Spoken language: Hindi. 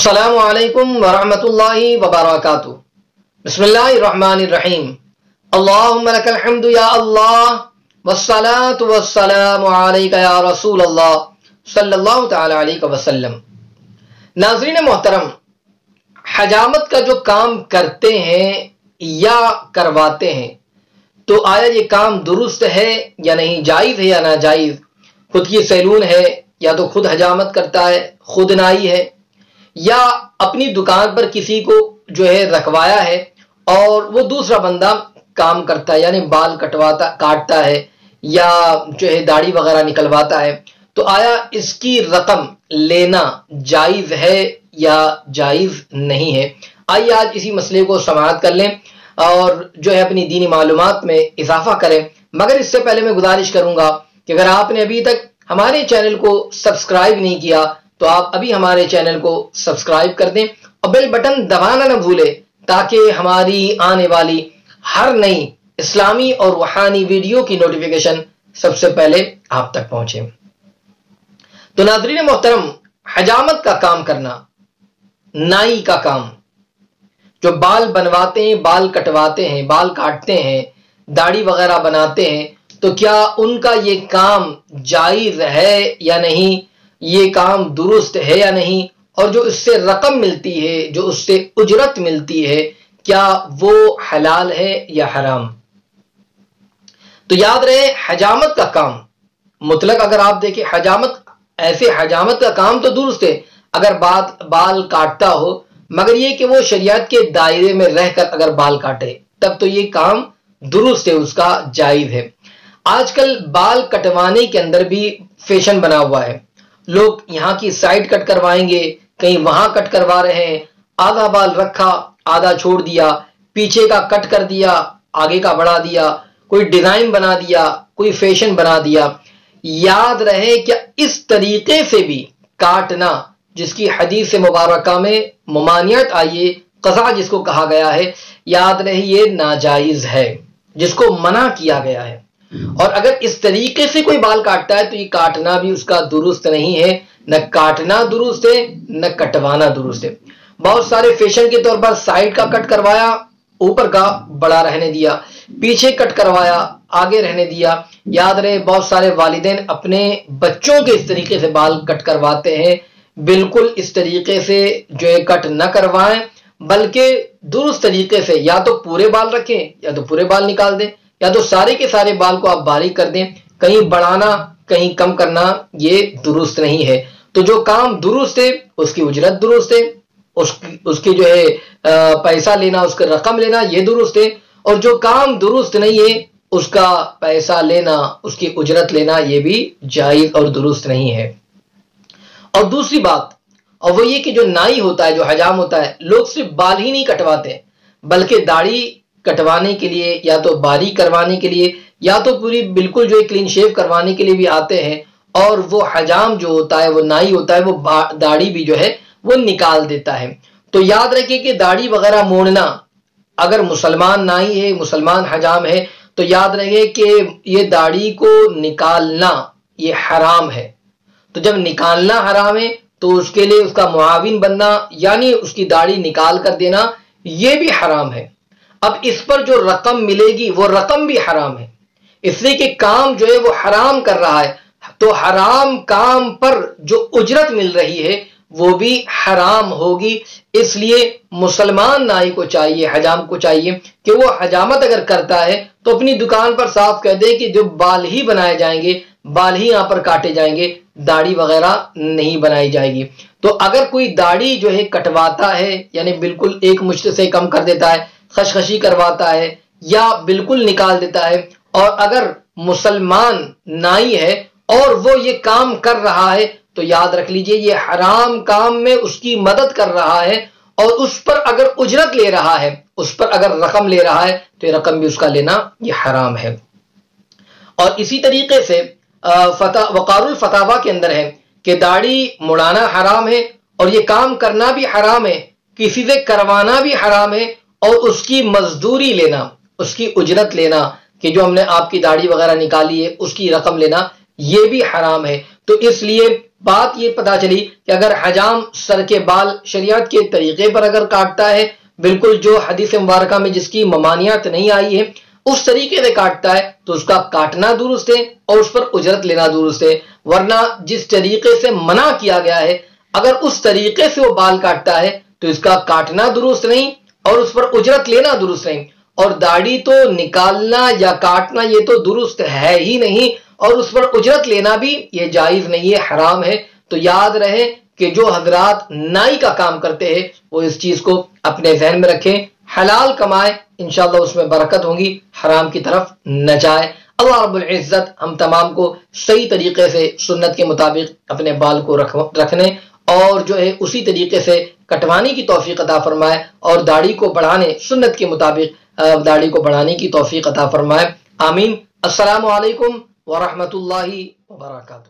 असलकम वरहमतुल्लाहि वबरकातुहू बिस्मिल्लाहिर्रहमानिर्रहीम अल्लाहुम्मा लकल हम्दु या अल्लाह वस्सलातु वस्सलामु अलैका या रसूल अल्लाह सल्लल्लाहु वसल्लम नाज़रीन मोहतरम हजामत का जो काम करते हैं या करवाते हैं तो आया ये काम दुरुस्त है या नहीं जायज़ है या नाजायज़ खुद की सैलून है या तो खुद हजामत करता है खुद नाई है या अपनी दुकान पर किसी को जो है रखवाया है और वो दूसरा बंदा काम करता है, यानी बाल कटवाता, काटता है या जो है दाढ़ी वगैरह निकलवाता है तो आया इसकी रकम लेना जायज़ है या जायज़ नहीं है। आइए आज इसी मसले को समाप्त कर लें और जो है अपनी दीनी मालूम में इजाफा करें। मगर इससे पहले मैं गुजारिश करूँगा कि अगर आपने अभी तक हमारे चैनल को सब्सक्राइब नहीं किया तो आप अभी हमारे चैनल को सब्सक्राइब कर दें और बेल बटन दबाना ना भूले ताकि हमारी आने वाली हर नई इस्लामी और वहानी वीडियो की नोटिफिकेशन सबसे पहले आप तक पहुँचे। तो नाजरीन मोहतरम, हजामत का काम करना, नाई का काम। जो बाल बनवाते हैं, बाल कटवाते हैं, बाल काटते हैं, दाढ़ी वगैरह बनाते हैं तो क्या उनका ये काम जायज़ है या नहीं? ये काम दुरुस्त है या नहीं? और जो इससे रकम मिलती है, जो उससे उजरत मिलती है, क्या वो हलाल है या हराम? तो याद रहे, हजामत का काम। मुतलक अगर आप देखें, हजामत, ऐसे हजामत का काम तो दुरुस्त है, अगर बात, बाल काटता हो, मगर ये कि वो शरीयत के दायरे में रहकर अगर बाल काटे, तब तो ये काम दुरुस्त है, उसका जायज़ है। आजकल बाल कटवाने के अंदर भी फ़ैशन बना हुआ है। लोग यहाँ की साइड कट करवाएँगे, कहीं वहाँ कट करवा रहे हैं। आधा बाल रखा, आधा छोड़ दिया, पीछे का कट कर दिया, आगे का बढ़ा दिया, कोई डिज़ाइन बना दिया, कोई फ़ैशन बना दिया। याद रहे क्या इस तरीके से भी काटना, जिसकी हदीस मुबारक में ममानियत आइए, कजा जिसको कहा गया है, याद रहे ये नाजायज है, जिसको मना किया गया है। और अगर इस तरीके से कोई बाल काटता है तो ये काटना भी उसका दुरुस्त नहीं है। न काटना दुरुस्त है, न कटवाना दुरुस्त है। बहुत सारे फ़ैशन के तौर पर साइड का कट करवाया, ऊपर का बड़ा रहने दिया, पीछे कट करवाया, आगे रहने दिया। याद रहे, बहुत सारे वालिदेन अपने बच्चों के इस तरीके से बाल कट करवाते हैं। बिल्कुल इस तरीके से जो है कट न करवाएँ, बल्कि दुरुस्त तरीके से या तो पूरे बाल रखें, या तो पूरे बाल निकाल दें। या तो सारे के सारे बाल को आप बारीक कर दें, कहीं बढ़ाना, कहीं कम करना, ये दुरुस्त नहीं है। तो जो काम दुरुस्त है, उसकी उजरत दुरुस्त है, उसकी उसकी जो है पैसा लेना, उसका रकम लेना, ये दुरुस्त है। और जो काम दुरुस्त नहीं है, उसका पैसा लेना, उसकी उजरत लेना, ये भी जायज़ और दुरुस्त नहीं है। और दूसरी बात, और वो ये कि जो नाई होता है, जो हजाम होता है, लोग सिर्फ़ बाल ही नहीं कटवाते, बल्कि दाढ़ी कटवाने के लिए, या तो बारीक करवाने के लिए, या तो पूरी बिल्कुल जो है क्लीन शेव करवाने के लिए भी आते हैं, और वो हजाम जो होता है, वो नाई होता है, वो दाढ़ी भी जो है, वो निकाल देता है। तो याद रखिए कि दाढ़ी वगैरह मोड़ना, अगर मुसलमान नाई है, मुसलमान हजाम है तो याद रहे कि ये दाढ़ी को निकालना, ये हराम है। तो जब निकालना हराम है तो उसके लिए उसका मुआविन बनना, यानी उसकी दाढ़ी निकाल कर देना, ये भी हराम है। अब इस पर जो रकम मिलेगी, वो रकम भी हराम है। इसलिए कि काम जो है वो हराम कर रहा है। तो हराम काम पर जो उजरत मिल रही है, वो भी हराम होगी। इसलिए मुसलमान नाई को चाहिए, हजाम को चाहिए कि वो हजामत अगर करता है तो अपनी दुकान पर साफ़ कह दे कि जो बाल ही बनाए जाएँगे, बाल ही यहाँ पर काटे जाएँगे, दाढ़ी वगैरह नहीं बनाई जाएगी। तो अगर कोई दाढ़ी जो है कटवाता है, यानी बिल्कुल एक मुश्त से कम कर देता है खशखशी करवाता है या बिल्कुल निकाल देता है। और अगर मुसलमान नाई है और वो ये काम कर रहा है तो याद रख लीजिए, ये हराम काम में उसकी मदद कर रहा है और उस पर अगर उजरत ले रहा है, उस पर अगर रकम ले रहा है तो ये रकम भी उसका लेना, ये हराम है। और इसी तरीके से फता, वकारुल फतावा के अंदर है कि दाढ़ी मुड़ाना हराम है और ये काम करना भी हराम है, किसी से करवाना भी हराम है और उसकी मजदूरी लेना, उसकी उजरत लेना कि जो हमने आपकी दाढ़ी वगैरह निकाली है, उसकी रकम लेना, ये भी हराम है। तो इसलिए बात ये पता चली कि अगर हजाम सर के बाल शरीयत के तरीके पर अगर काटता है, बिल्कुल जो हदीस मुबारक में जिसकी ममानियत नहीं आई है, उस तरीके से काटता है तो उसका काटना दुरुस्त है और उस पर उजरत लेना दुरुस्त है। वरना जिस तरीके से मना किया गया है, अगर उस तरीके से वो बाल काटता है तो इसका काटना दुरुस्त नहीं और उस पर उजरत लेना दुरुस्त नहीं। और दाढ़ी तो निकालना या काटना ये तो दुरुस्त है ही नहीं। और उस पर उजरत लेना भी ये जायज़ नहीं है हराम है। तो याद रहे कि जो हजरात नाई का काम करते हैं वो इस चीज़ को अपने जहन में रखें। हलाल कमाए इनशाला उसमें बरकत होगी हराम की तरफ़ न जाए। अल्लाह हम तमाम को सही तरीके से सुन्नत के मुताबिक अपने बाल को रख, रखने और जो है उसी तरीके से कटवाने की तोफ़ी अदा फरमाए और दाढ़ी को बढ़ाने, सुन्नत के मुताबिक दाढ़ी को बढ़ाने की तोफ़ी अदा फरमाए। आमीन। असलकम वरहमल वर्का